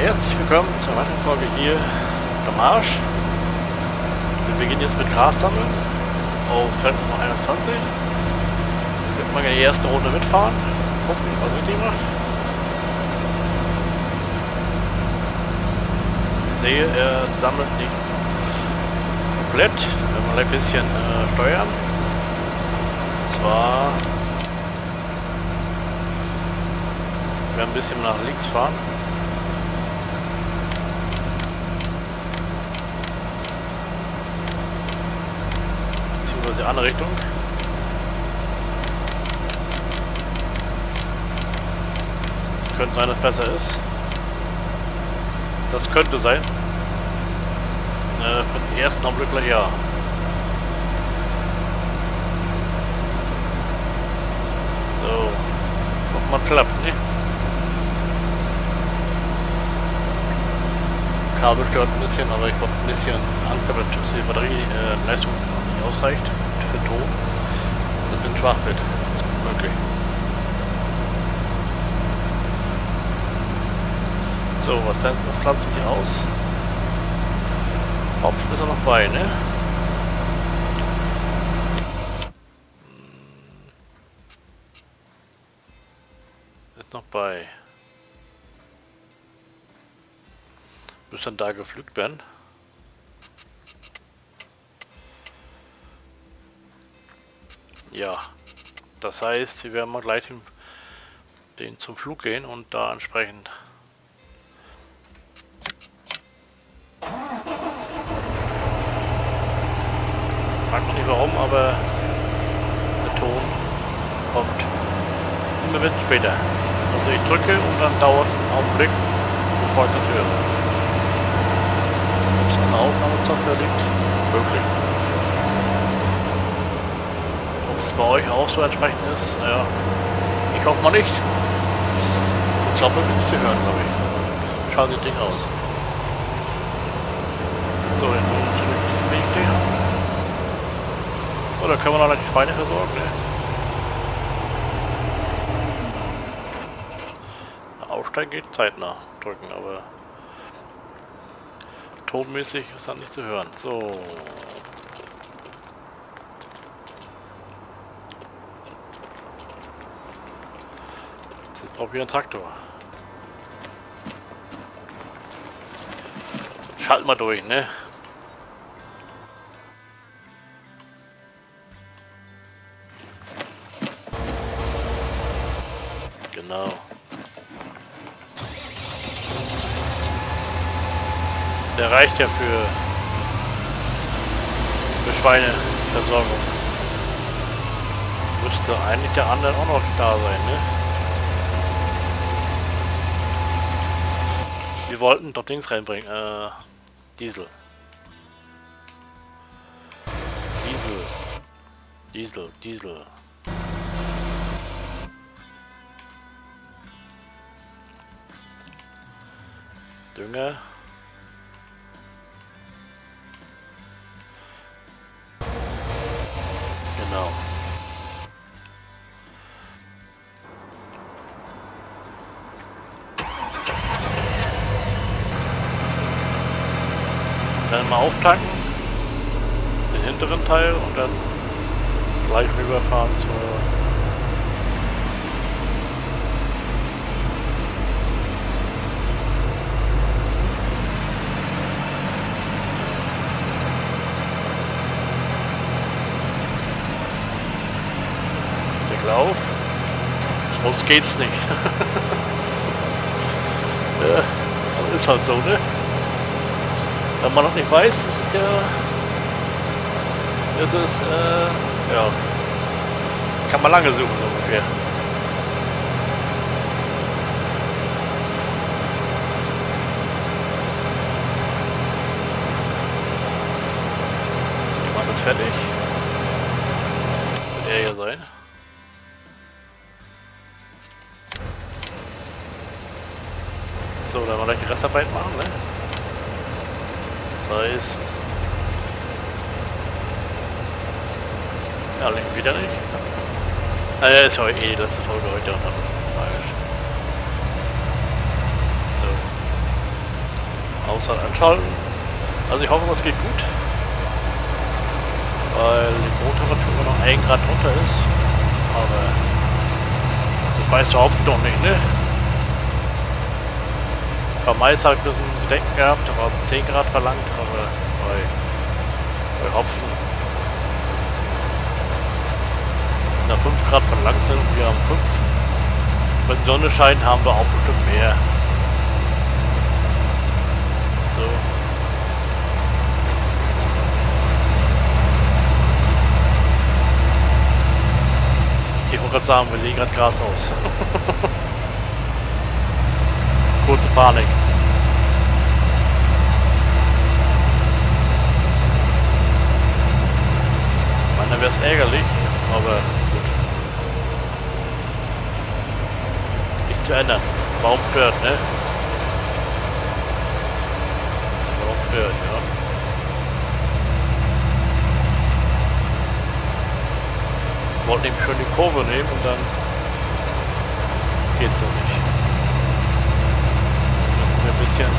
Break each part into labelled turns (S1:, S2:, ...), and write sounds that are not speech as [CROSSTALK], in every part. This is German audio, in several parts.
S1: Herzlich willkommen zur weiteren Folge hier am Marsch. Wir beginnen jetzt mit Gras sammeln auf Feld Nummer 21. Wir werden mal die erste Runde mitfahren. Gucken, was mit ihm macht. Ich sehe, er sammelt nicht komplett. Wir werden mal ein bisschen äh, steuern. Und zwar wir werden ein bisschen nach links fahren. Beziehungsweise andere Richtung. Könnte sein, dass es besser ist. Das könnte sein. Äh, für den ersten Augenblick ja. So. Hoffen mal klappt, ne? Kabel stört ein bisschen, aber ich habe ein bisschen Angst, dass die Batterieleistung äh, nicht ausreicht Ton. Das bin schwach wird. Das ist gut möglich. So, was, denn, was pflanzt mich aus? Hopfen ist er noch bei, ne? Ist noch bei. Bis dann da gepflückt werden. Ja, das heißt, wir werden mal gleich den, den zum Flug gehen und da entsprechend fragt mich nicht warum, aber der Ton kommt immer bisschen später. Also ich drücke und dann dauert es einen Augenblick, bevor ich das höre. Ob es an der Aufnahmesoftware liegt? Möglich. Es bei euch auch so entsprechend ist, naja, ich hoffe mal nicht. Ich glaube, wir müssen sie hören, glaube ich. Schaut das Ding aus. So, den Weg stehen. So, da können wir noch die Schweine versorgen, ne? Aussteigen geht zeitnah drücken, aber tonmäßig ist dann nicht zu hören. So. Jetzt brauche ich einen Traktor. Schalten wir durch, ne? Genau. Der reicht ja für, für Schweineversorgung. Müsste eigentlich der andere auch noch da sein, ne? Wir wollten doch Dings reinbringen, äh, Diesel. Diesel. Diesel, Diesel. Dünger. Genau. Dann mal auftanken, den hinteren Teil und dann gleich rüberfahren zur auf. Sonst geht's nicht. [LAUGHS] ja, ist halt so, ne? Wenn man noch nicht weiß, ist es der... Ist es, äh, ja... Kann man lange suchen, so ungefähr. Mache das fertig. Wird er hier sein. So, dann wollen wir gleich die Restarbeit machen, ne? Heißt... Ja, lenken wieder nicht. Ah, ja, ist ja eh die letzte Folge heute und alles falsch. So. Außer anschalten. Also ich hoffe, es geht gut. Weil die Bodentemperatur immer noch 1 Grad runter ist. Aber das weiß der Hopfen doch nicht, ne? Bei Mais ich ein bisschen Bedenken gehabt, waren 10 Grad verlangt, aber Hopfen nach 5 Grad verlangt sind und wir haben 5. Wenn die Sonne scheint, haben wir auch bestimmt mehr. So. Ich wollte gerade sagen, wir sehen gerade Gras aus. [LAUGHS] Kurze Panik. Dann wäre es ärgerlich, aber gut. Nicht zu ändern. Warum stört, ne? Warum stört, ja. Ich wollte nämlich schon die Kurve nehmen und dann geht so nicht. Ein bisschen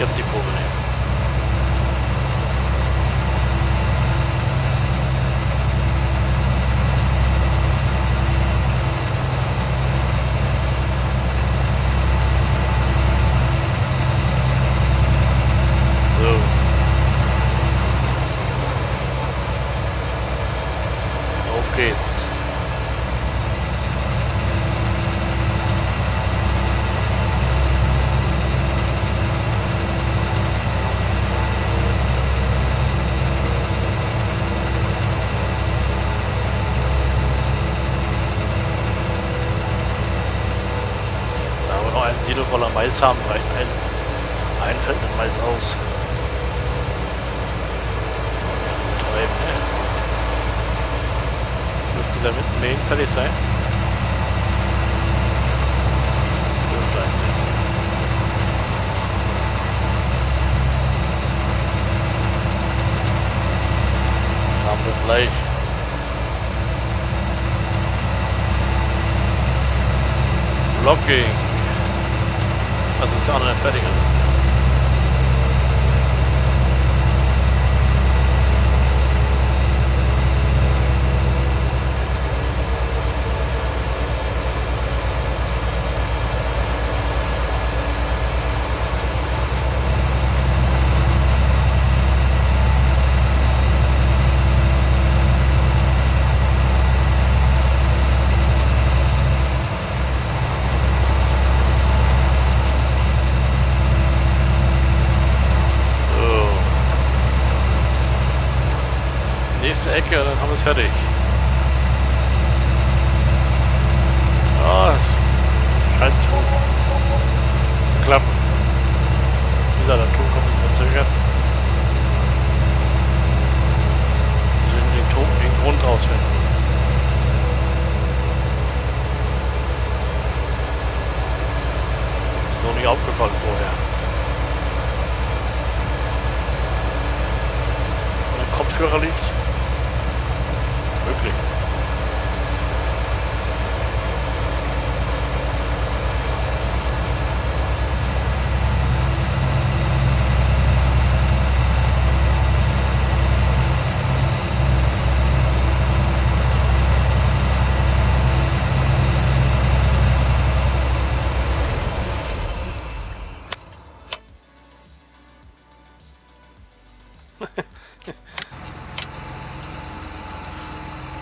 S1: jetzt die Kurve nehmen. So. Auf geht's. Da wir noch einen Silo voller Mais haben, reicht ein, ein mit Mais aus. Treiben, ne? Dürfte da mitten Mähen fertig sein? Haben wir gleich. Blocking. Also bis der andere fertig ist. So. Nächste Ecke, dann haben wir es fertig. Ja, scheint zu klappen. Dieser Ton kommt nicht verzögert. Wir müssen den, den Grund rausfinden. So nicht aufgefallen vorher. Kopfhörer liegt?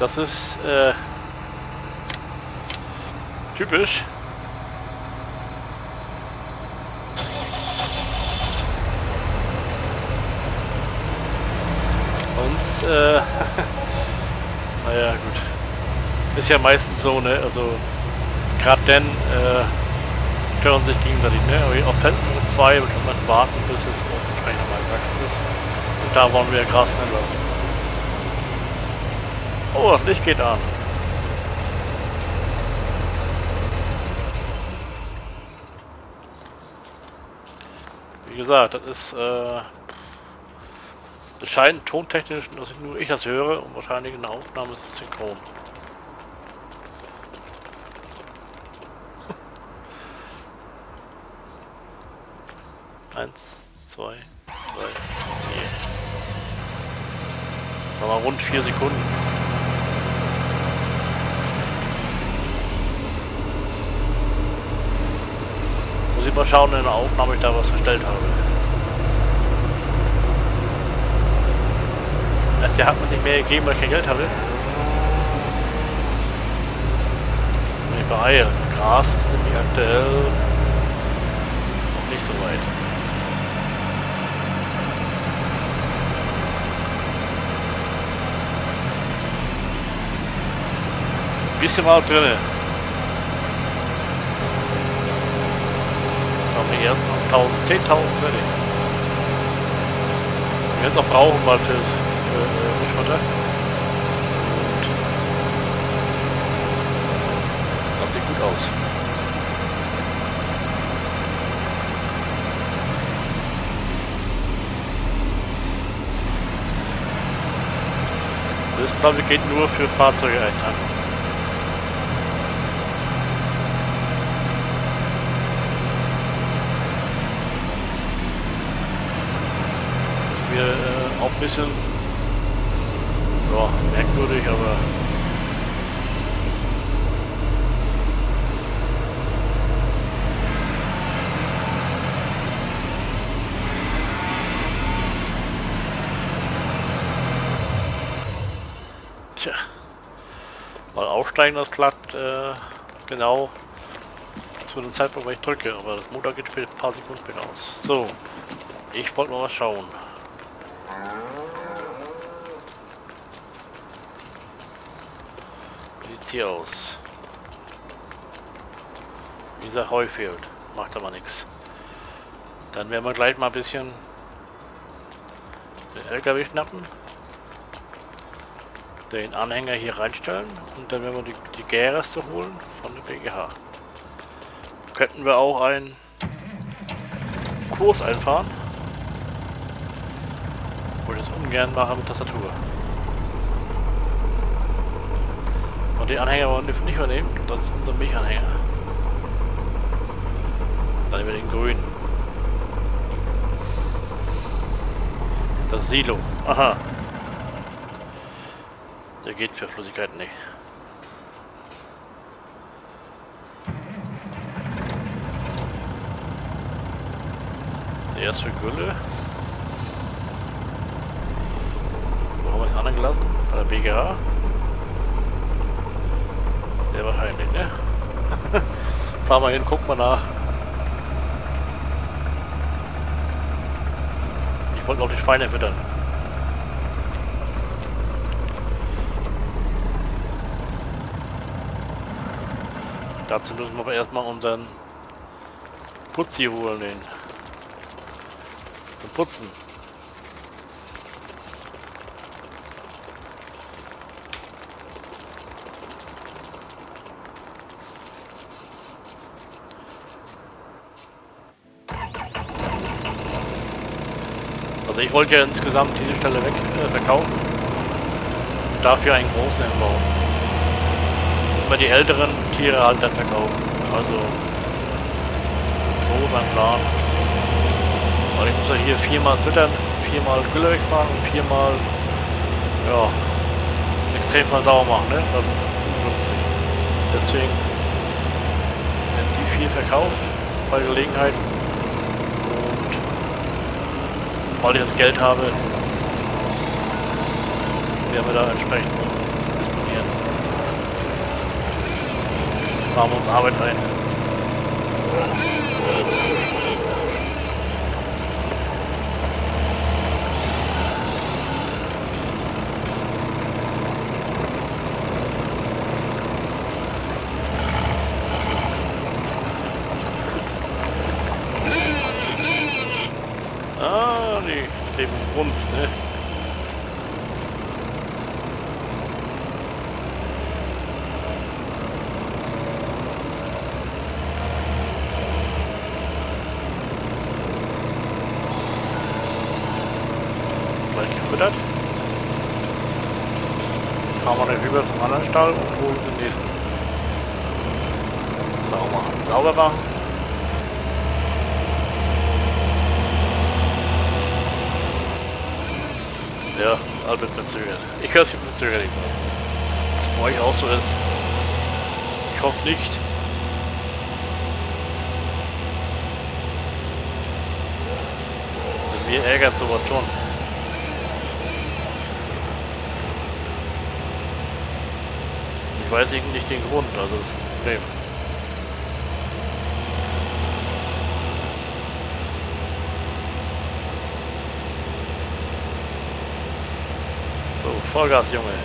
S1: Das ist äh, typisch. Uns, äh, [LAUGHS] naja gut. Ist ja meistens so, ne? Also gerade dann äh, stören sich gegenseitig, ne? Aber auf mit zwei wird man warten, bis es entsprechend mal gewachsen ist. Und da wollen wir ja Gras lassen. Oh, das Licht geht an. Wie gesagt, das ist, äh, es scheint tontechnisch, dass nur ich das höre und wahrscheinlich in der Aufnahme ist es synchron. [LAUGHS] Eins, zwei, drei, vier. Nochmal rund vier Sekunden. Ich mal schauen in der Aufnahme, ob ich da was verstellt habe. Der hat mir nicht mehr gegeben, weil ich kein Geld hatte. Ich beeile. Gras ist nämlich aktuell noch nicht so weit. Bisschen war drin. Jetzt haben wir erst noch 1000, 10.000 fertig. Wir jetzt auch brauchen mal für, für, für Schotter. gut aus. Das glaube ich geht nur für Fahrzeuge ein. Das wäre äh, auch ein bisschen ja, merkwürdig, aber aufsteigen, das klappt äh, genau zu dem Zeitpunkt, wenn ich drücke, aber das Motor geht für ein paar Sekunden später aus. So, ich wollte mal was schauen. Wie sieht's hier aus? Dieser Heu fehlt, macht aber nichts. Dann werden wir gleich mal ein bisschen den LKW schnappen den Anhänger hier reinstellen und dann werden wir die, die Gärreste holen von der BGH. Könnten wir auch einen Kurs einfahren. Obwohl ich das ungern mache mit Tastatur. Und den Anhänger wollen wir nicht übernehmen, das ist unser Milchanhänger. Dann nehmen wir den grünen. Das Silo. Aha. Der geht für Flüssigkeit nicht. Der ist für Gülle. Wo haben wir es anderen gelassen? Bei der BGH? Sehr wahrscheinlich, ne? [LAUGHS] Fahr mal hin, guck mal nach. Ich wollte auch die Schweine füttern. Dazu müssen wir aber erstmal unseren Putzi holen, den zum Putzen. Also ich wollte ja insgesamt diese Stelle weg äh, verkaufen. Dafür einen großen bauen wir die älteren Tiere halt dann verkaufen. Also so mein Plan. Weil ich muss ja hier viermal füttern, viermal Gülle wegfahren und viermal ja extrem mal sauer machen, ne? Das ist ungünstig. Deswegen werden die viel verkauft bei Gelegenheit. Und weil ich das Geld habe, werden wir da entsprechend fahren wir uns Arbeit ein. Ah, die leben rund, ne? rüber zum anderen Stall und holen den nächsten. Sauber. Sauber machen. Ja, wird verzögert. Ich höre es verzögert nicht mehr. Dass es bei euch auch so ist. Ich hoffe nicht. Mir ärgert sowas schon. Ich weiß eben nicht den Grund, also das ist das Problem. Vollgas, Junge.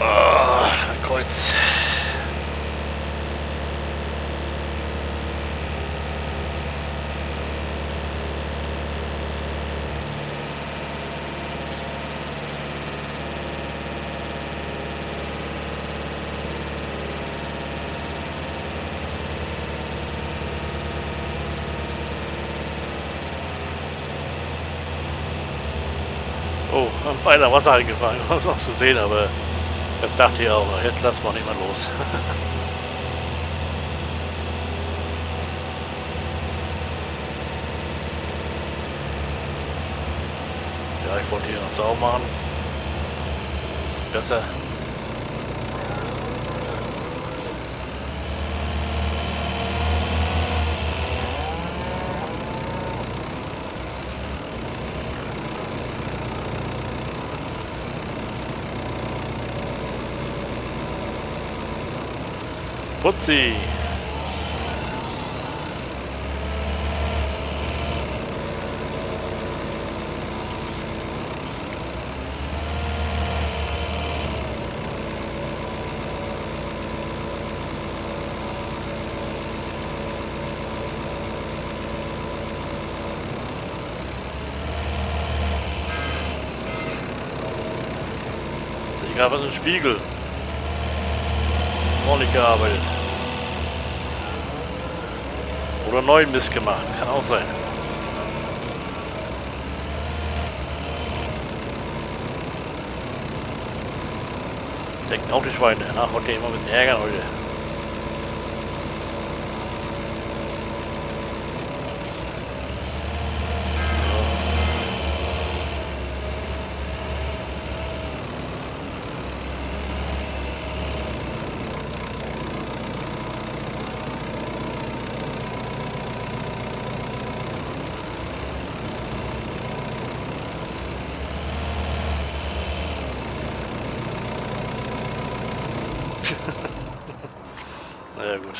S1: Ah, Kreuz. Oh, am beinahe Wasser eingefallen, war es noch zu sehen, aber ich dachte ja auch, jetzt lassen wir nicht mal los. [LAUGHS] ja, ich wollte hier noch sauber machen. Ist besser. Putzi! Habe was im Spiegel. Ordentlich gearbeitet. Oder neuen Mist gemacht. Kann auch sein. Denken auch die Schweine. Ach, okay, immer mit den Ärgern heute. Naja, gut.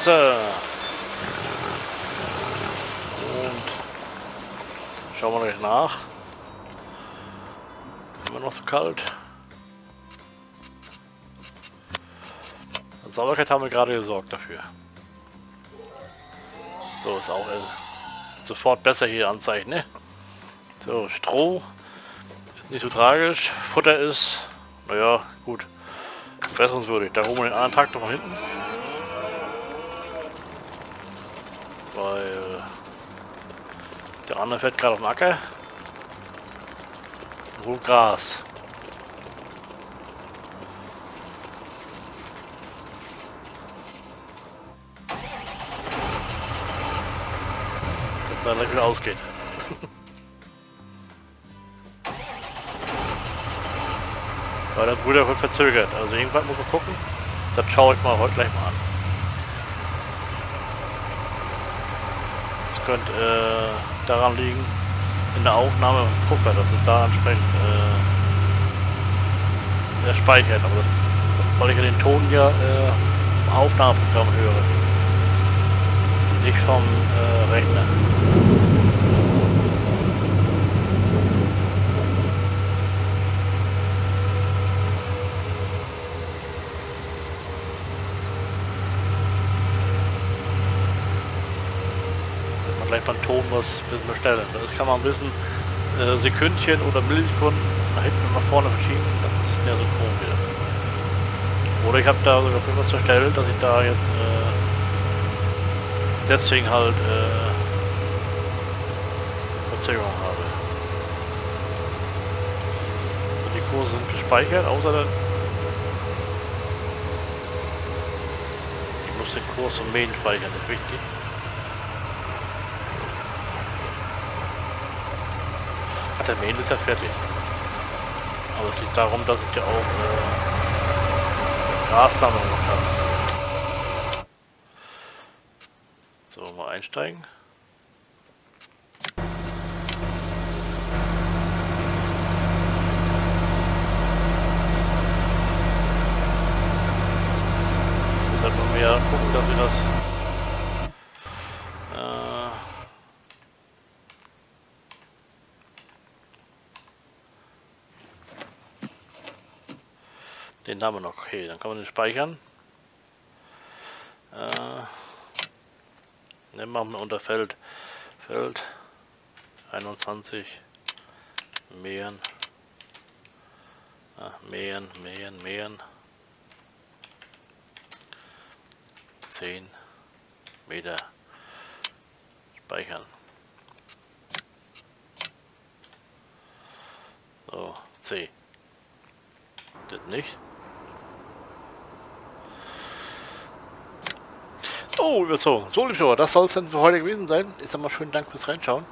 S1: Wasser. Und schauen wir gleich nach. Immer noch zu kalt. An Sauberkeit haben wir gerade gesorgt dafür. So ist auch äh, sofort besser hier anzeigen, ne? So, Stroh ist nicht so tragisch. Futter ist, naja, gut. Besserungswürdig. Da holen wir den anderen Traktor von hinten. Weil der andere fährt gerade auf dem Acker. Holt Gras. Kann sein, dass wieder ausgeht. [LAUGHS] Weil der Bruder wird verzögert. Also irgendwann muss man gucken. Das schaue ich mal heute gleich mal an. Das könnte äh, daran liegen, in der Aufnahme im Puffer, dass es da entsprechend äh, speichert. Aber das weil ich ja den Ton ja äh, im Aufnahmeprogramm höre. Nicht vom äh, Rechner. Gleich beim Ton was bestellen. Das kann man ein bisschen äh, Sekündchen oder Millisekunden nach hinten und nach vorne verschieben. Dann ist es mehr synchron wieder. Oder ich habe da sogar was verstellt, dass ich da jetzt äh, deswegen halt äh, Verzögerung habe. Also die Kurse sind gespeichert, außer der muss den Kurs und Mähen speichern, das ist wichtig. Ach, der Mähen ist ja fertig. Aber es liegt darum, dass ich ja auch äh, Grassammlung noch habe. So, mal einsteigen. Dann wollen wir gucken, dass wir das äh, Den Namen noch. Okay, dann kann man den speichern. Äh, ne, machen wir unter Feld. Feld 21 Mähen. Ah, Mähen, Mähen, Mähen. 10 Meter speichern. So, C. Das nicht. Oh, überzogen. So, liebe Zuschauer, das soll es dann für heute gewesen sein. Ich sag mal schönen Dank fürs Reinschauen.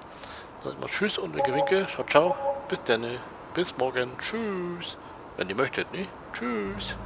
S1: Sag mal Tschüss und Gewinke. Ciao, ciao. Bis dann. Bis morgen. Tschüss. Wenn ihr möchtet, ne? Tschüss.